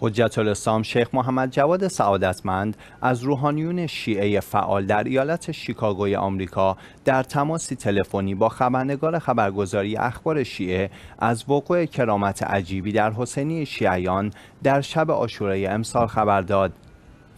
حجت الاسلام شیخ محمد جواد سعادتمند از روحانیون شیعه فعال در ایالت شیکاگوی آمریکا در تماسی تلفنی با خبرنگار خبرگزاری اخبار شیعه از وقوع کرامت عجیبی در حسینی شیعیان در شب عاشورای امسال خبر داد.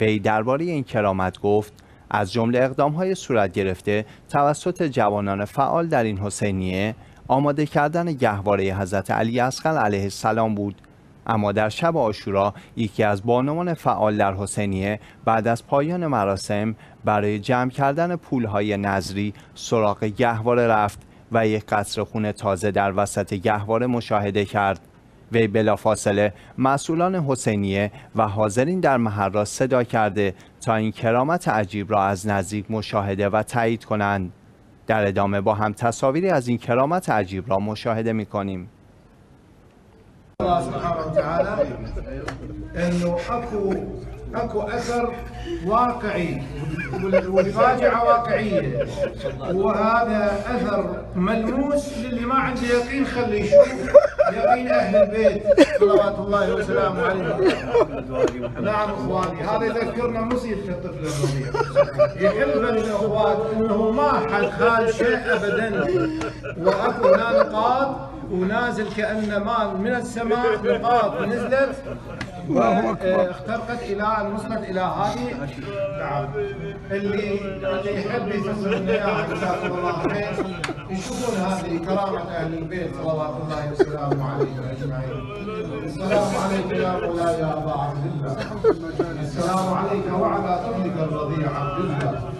وی درباره این کرامت گفت از جمله اقدام‌های صورت گرفته توسط جوانان فعال در این حسینیه آماده کردن گهواره حضرت علی اصغر علیه السلام بود اما در شب آشورا یکی از بانوان فعال در حسینیه بعد از پایان مراسم برای جمع کردن پولهای نظری سراغ گهواره رفت و یک قطر خون تازه در وسط گهواره مشاهده کرد. وی بلافاصله مسئولان حسینیه و حاضرین در محل را صدا کرده تا این کرامت عجیب را از نزدیک مشاهده و تایید کنند. در ادامه با هم تصاویری از این کرامت عجیب را مشاهده می کنیم الله وتعالى إنه اكو أكو أثر واقعي. والفاجعة واقعية. وهذا أثر ملموس للي ما عنده يقين خليه يشوف. يقين أهل البيت. صلوات الله وسلامه عليهم. نعم إخواني هذا يذكرنا مصيبه الطفل الرضيع يحب الأخوات أنه ما حد خال شيء ابدا. وأكو هنا نقاط ونازل كأن ما من السماء نقاط نزلت. اخترقت إلى وصلت إلى هذه نعم. اللي اللي يحب يفسر لنا اياها جزاكم الله خير يشوفون هذه كرامة أهل البيت صلوات الله وسلامه عليهم أجمعين. السلام عليك يا مولاي يا أبا عبد الله. السلام عليك وعلى طفلك الرضيع عبد الله.